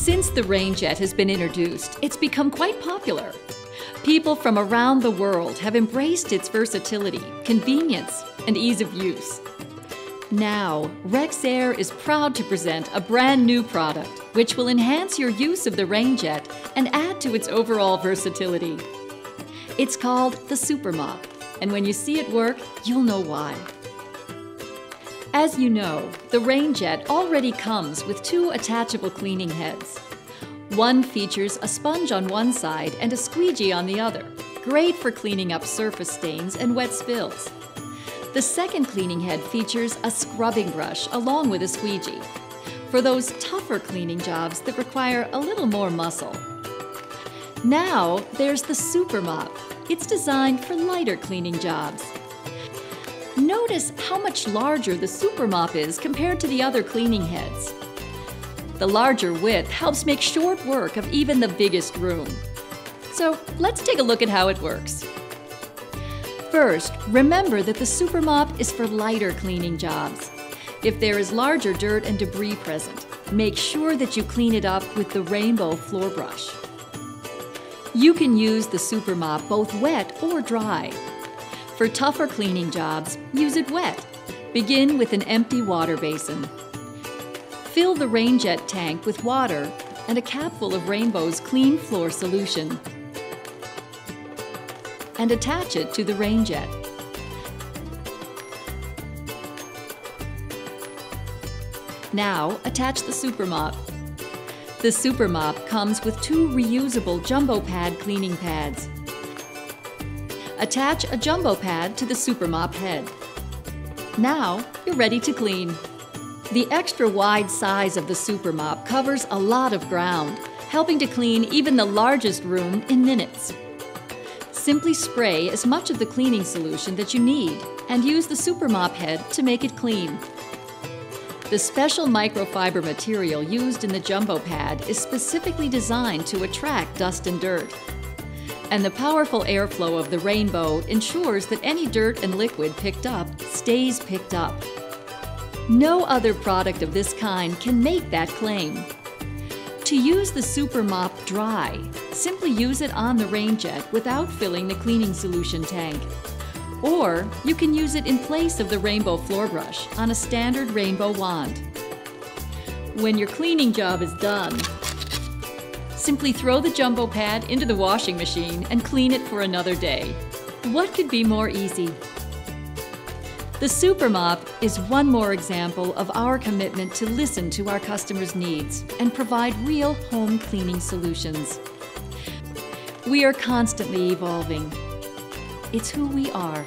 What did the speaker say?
Since the Rainjet has been introduced, it's become quite popular. People from around the world have embraced its versatility, convenience, and ease of use. Now, Rexair is proud to present a brand new product which will enhance your use of the Rainjet and add to its overall versatility. It's called the Super Mop, and when you see it work, you'll know why. As you know, the Rainjet already comes with two attachable cleaning heads. One features a sponge on one side and a squeegee on the other, great for cleaning up surface stains and wet spills. The second cleaning head features a scrubbing brush along with a squeegee, for those tougher cleaning jobs that require a little more muscle. Now, there's the Super Mop. It's designed for lighter cleaning jobs. Notice how much larger the Super Mop is compared to the other cleaning heads. The larger width helps make short work of even the biggest room. So let's take a look at how it works. First, remember that the Super Mop is for lighter cleaning jobs. If there is larger dirt and debris present, make sure that you clean it up with the Rainbow Floor Brush. You can use the Super Mop both wet or dry. For tougher cleaning jobs, use it wet. Begin with an empty water basin. Fill the Rainjet tank with water and a capful of Rainbow's Clean Floor solution. And attach it to the Rainjet. Now, attach the Super Mop. The Super Mop comes with two reusable Jumbo Pad cleaning pads. Attach a Jumbo Pad to the Super Mop head. Now, you're ready to clean. The extra wide size of the Super Mop covers a lot of ground, helping to clean even the largest room in minutes. Simply spray as much of the cleaning solution that you need and use the Super Mop head to make it clean. The special microfiber material used in the jumbo pad is specifically designed to attract dust and dirt. And the powerful airflow of the rainbow ensures that any dirt and liquid picked up stays picked up. No other product of this kind can make that claim. To use the Super Mop dry, simply use it on the rainjet without filling the cleaning solution tank. Or you can use it in place of the rainbow floor brush on a standard rainbow wand. When your cleaning job is done, simply throw the jumbo pad into the washing machine and clean it for another day. What could be more easy? The Super Mop is one more example of our commitment to listen to our customers' needs and provide real home cleaning solutions. We are constantly evolving it's who we are.